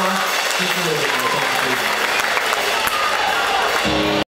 하나는투표를잘못한 사.